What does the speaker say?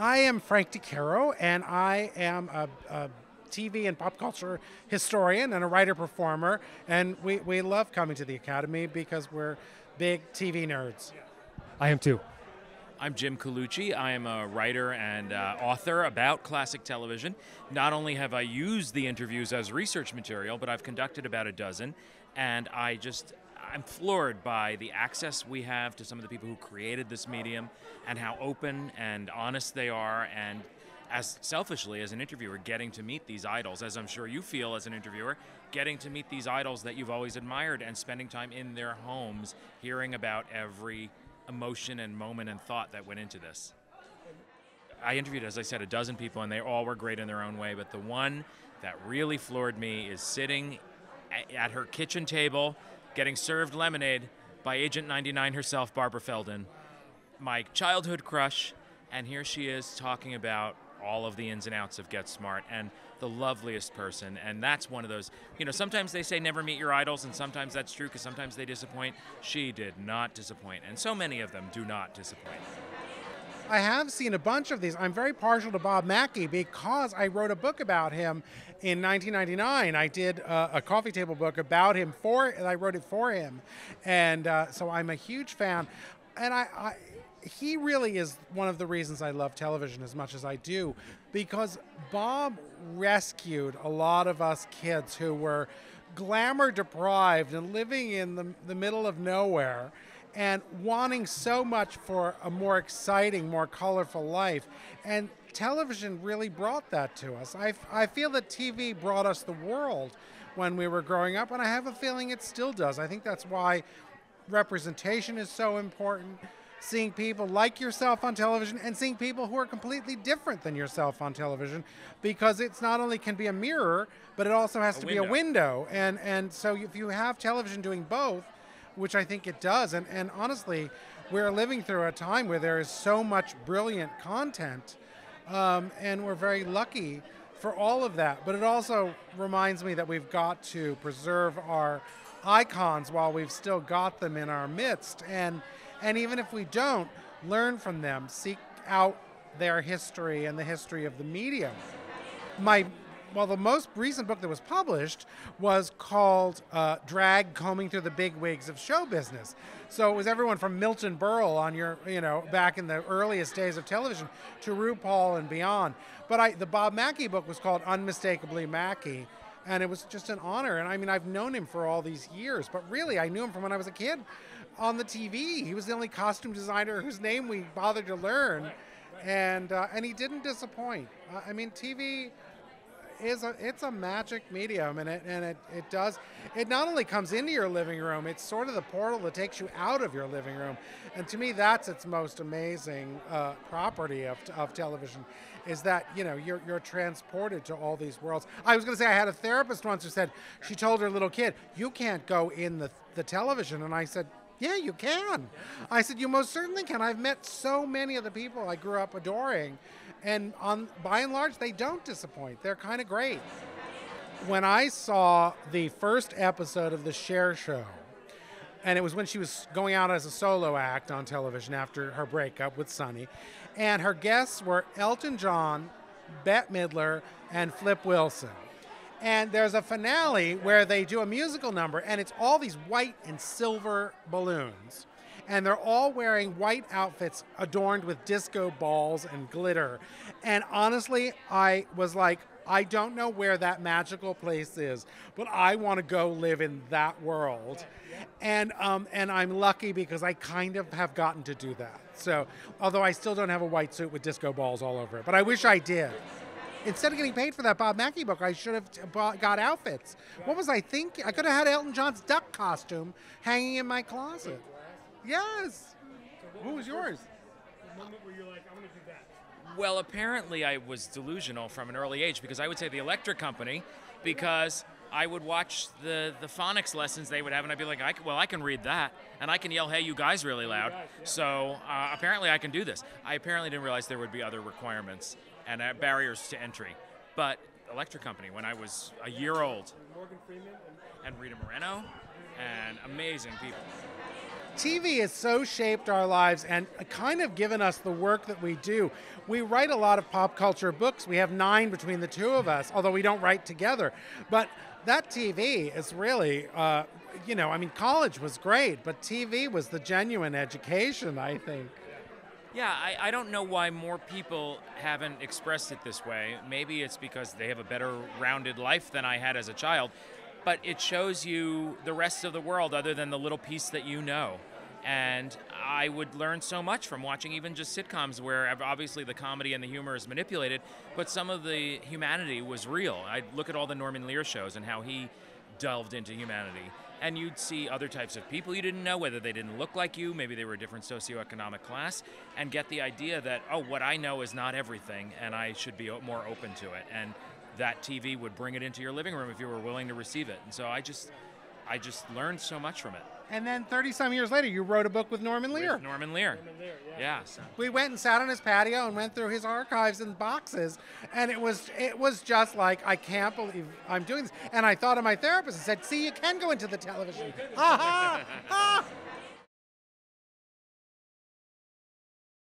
I am Frank DeCaro, and I am a, a TV and pop culture historian and a writer performer. And we, we love coming to the Academy because we're big TV nerds. I am too. I'm Jim Colucci. I am a writer and uh, author about classic television. Not only have I used the interviews as research material, but I've conducted about a dozen. And I just I'm floored by the access we have to some of the people who created this medium and how open and honest they are and as selfishly as an interviewer getting to meet these idols as i'm sure you feel as an interviewer getting to meet these idols that you've always admired and spending time in their homes hearing about every emotion and moment and thought that went into this. I interviewed as i said a dozen people and they all were great in their own way but the one that really floored me is sitting at her kitchen table getting served lemonade by Agent 99 herself, Barbara Feldon, my childhood crush, and here she is talking about all of the ins and outs of Get Smart and the loveliest person. And that's one of those, you know, sometimes they say never meet your idols, and sometimes that's true because sometimes they disappoint. She did not disappoint, and so many of them do not disappoint. I have seen a bunch of these. I'm very partial to Bob Mackie because I wrote a book about him in 1999. I did a, a coffee table book about him for, and I wrote it for him, and uh, so I'm a huge fan. And I, I, he really is one of the reasons I love television as much as I do, because Bob rescued a lot of us kids who were glamour deprived and living in the, the middle of nowhere and wanting so much for a more exciting, more colorful life. And television really brought that to us. I, I feel that TV brought us the world when we were growing up, and I have a feeling it still does. I think that's why representation is so important. Seeing people like yourself on television and seeing people who are completely different than yourself on television, because it's not only can be a mirror, but it also has a to window. be a window. And and so if you have television doing both, which I think it does. And, and honestly, we're living through a time where there is so much brilliant content, um, and we're very lucky for all of that. But it also reminds me that we've got to preserve our icons while we've still got them in our midst. And, and even if we don't, learn from them, seek out their history and the history of the medium. My well, the most recent book that was published was called uh, Drag Combing Through the Big Wigs of Show Business. So it was everyone from Milton Berle on your, you know, back in the earliest days of television to RuPaul and beyond. But I, the Bob Mackie book was called Unmistakably Mackie. And it was just an honor. And I mean, I've known him for all these years, but really, I knew him from when I was a kid on the TV. He was the only costume designer whose name we bothered to learn. And, uh, and he didn't disappoint. Uh, I mean, TV is a it's a magic medium and it and it, it does it not only comes into your living room it's sort of the portal that takes you out of your living room. And to me that's its most amazing uh, property of, of television is that you know you're, you're transported to all these worlds. I was going to say i had a therapist once who said she told her little kid you can't go in the, the television. And i said yeah, you can. I said, You most certainly can. I've met so many of the people I grew up adoring and on by and large they don't disappoint. They're kind of great. When I saw the first episode of the Cher show, and it was when she was going out as a solo act on television after her breakup with Sonny, and her guests were Elton John, Bette Midler, and Flip Wilson. And there's a finale where they do a musical number, and it's all these white and silver balloons and they're all wearing white outfits adorned with disco balls and glitter. And honestly, I was like, I don't know where that magical place is, but I want to go live in that world. And um, and I'm lucky because I kind of have gotten to do that. So, although I still don't have a white suit with disco balls all over it, but I wish I did. Instead of getting paid for that Bob Mackie book, I should have bought, got outfits. What was I thinking? I could have had Elton John's duck costume hanging in my closet. Yes. Who was yours? The moment where you're like, I'm going to do that. Well, apparently I was delusional from an early age because I would say the electric company because I would watch the, the phonics lessons they would have, and I'd be like, I, well, I can read that, and I can yell, hey, you guys, really loud. So uh, apparently I can do this. I apparently didn't realize there would be other requirements and uh, barriers to entry. But Electric Company, when I was a year old, Morgan Freeman and Rita Moreno, and amazing people. TV has so shaped our lives and kind of given us the work that we do. We write a lot of pop culture books. We have nine between the two of us, although we don't write together. But that TV is really, uh, you know, I mean, college was great, but TV was the genuine education, I think. Yeah, I, I don't know why more people haven't expressed it this way. Maybe it's because they have a better rounded life than I had as a child, but it shows you the rest of the world other than the little piece that you know. And I would learn so much from watching even just sitcoms where obviously the comedy and the humor is manipulated, but some of the humanity was real. I look at all the Norman Lear shows and how he delved into humanity and you'd see other types of people you didn't know, whether they didn't look like you, maybe they were a different socioeconomic class, and get the idea that, oh, what I know is not everything, and I should be more open to it. And that TV would bring it into your living room if you were willing to receive it. And so I just, I just learned so much from it. And then 30 some years later, you wrote a book with Norman Lear. With Norman Lear. Norman Lear, yeah. Yeah. So. We went and sat on his patio and went through his archives and boxes, and it was it was just like I can't believe I'm doing this. And I thought of my therapist and said, "See, you can go into the television." ha ha ha!